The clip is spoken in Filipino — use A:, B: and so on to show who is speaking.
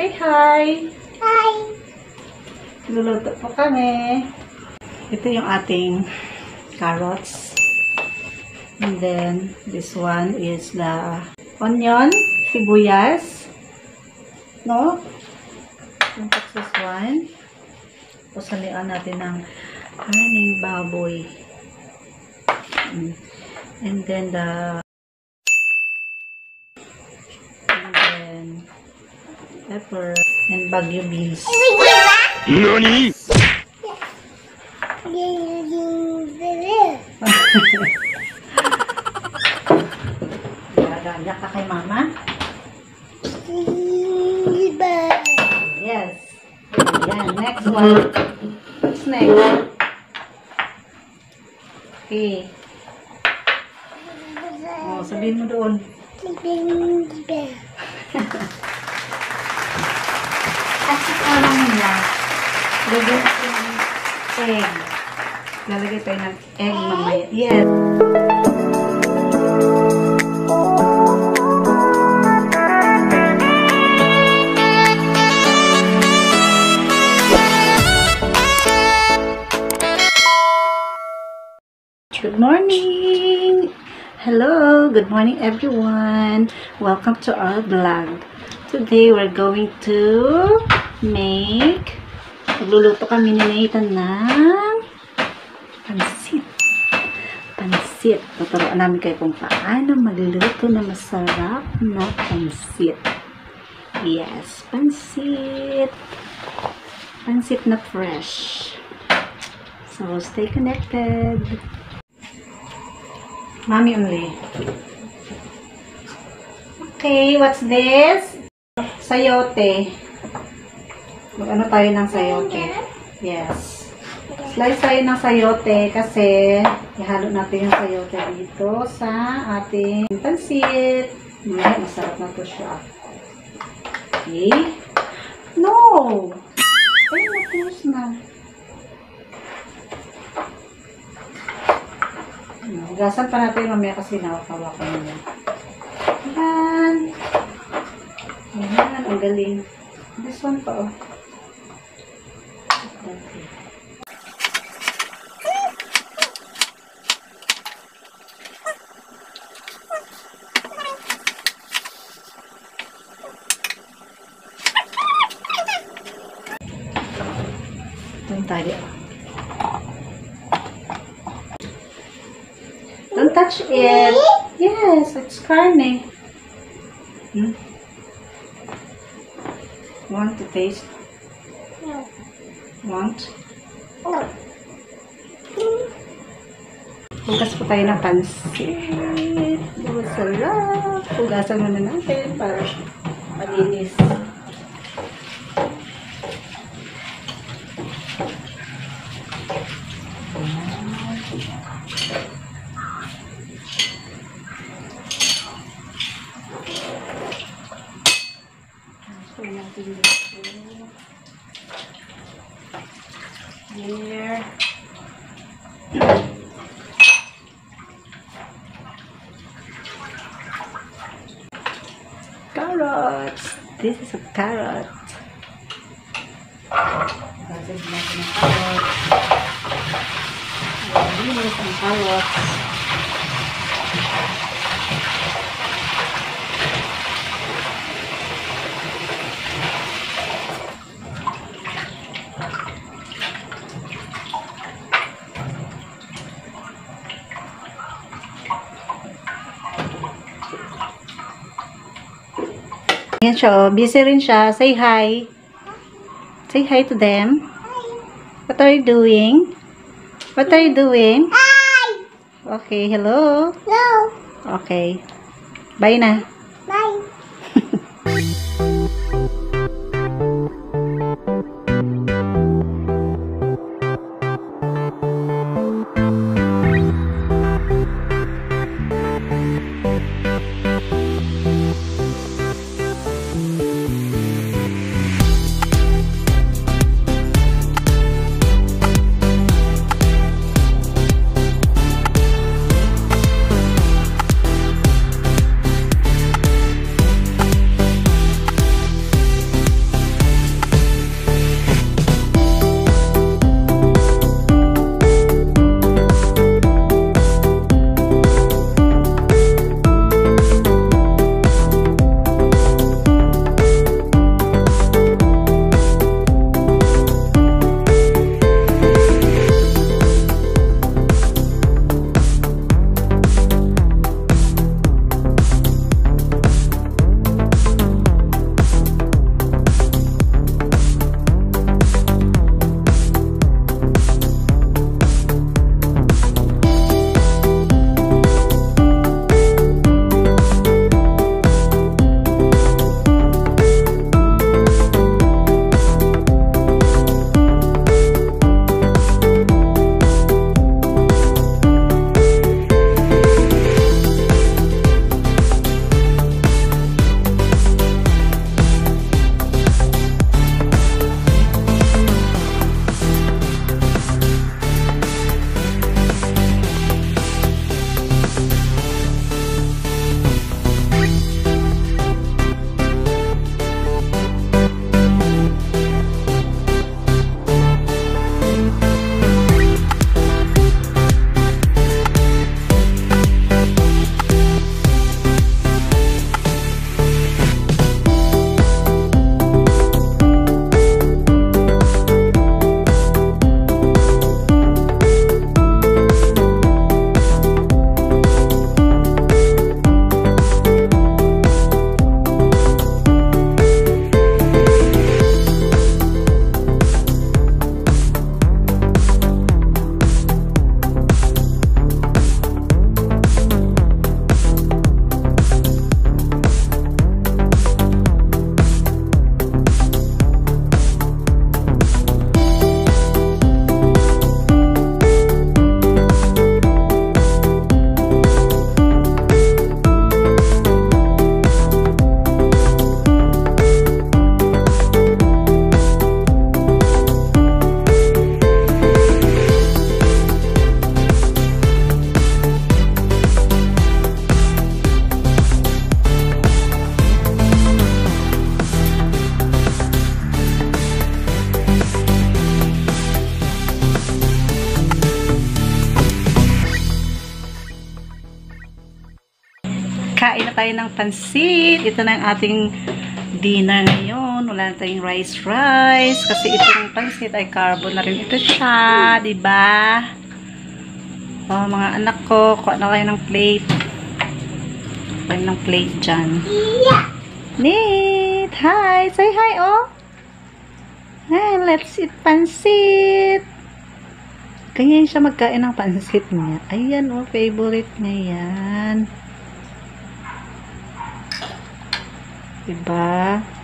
A: Say hi!
B: Hi!
A: Luluto po kami. Ito yung ating carrots. And then, this one is the onion, sibuyas. No? Yung this one. Tapos halian natin ng haning baboy. Mm. And then the and then pepper and bagyo beans.
C: NANI?!
A: Gagaya ka kay mama? Yes. Ayan, next one. What's next? Okay. Oh, sabihin mo doon. Nila. Lagyan ng egg. Lalagay tayo ng egg mamaya. Yes. Good morning! Hello! Good morning everyone! Welcome to our vlog. Today we're going to make magluluto kami ni Nathan ng pansit. Pansit. Tuturuan namin kayo kung paano magluto na masarap na pansit. Yes, pansit. Pansit na fresh. So, stay connected. Mommy only. Okay, what's this? Sayote. Mag-ano tayo ng sayote? Yes. Slice tayo ng sayote kasi ihalo natin yung sayote dito sa ating pansit. May masarap na to siya. Okay. No! Ay, napus na. Gasan pa natin mamaya kasi nakakawa ko nila. Ayan. Ayan, ang galing. This one pa, oh. Okay. Ito yung tayo. Don't touch it. Yes, it's carne. Hmm? Want to taste? Want? Hugas po tayo ng pansit. Masarap. Hugasan muna natin para malinis. So, natin dito. Here. Carrots. This is a carrot. Gagawin natin ng carrots. Gagawin natin ng carrots. Ayan siya, oh. Busy rin siya. Say hi. Say hi to them. What are you doing? What are you doing?
B: Hi!
A: Okay, hello.
B: Hello!
A: Okay. Bye na.
B: Bye!
A: Tayo ng pansit. Ito na yung ating dinner ngayon. Wala na tayong rice rice. Kasi itong pansit ay carbo na rin ito siya. ba? Oh, mga anak ko, kuha na kayo ng plate. Kuha ng plate dyan. Neat! Hi! Say hi, oh! Hey, let's eat pansit! Ganyan siya magkain ng pansit niya. Ayan, oh, favorite niya yan. Diba?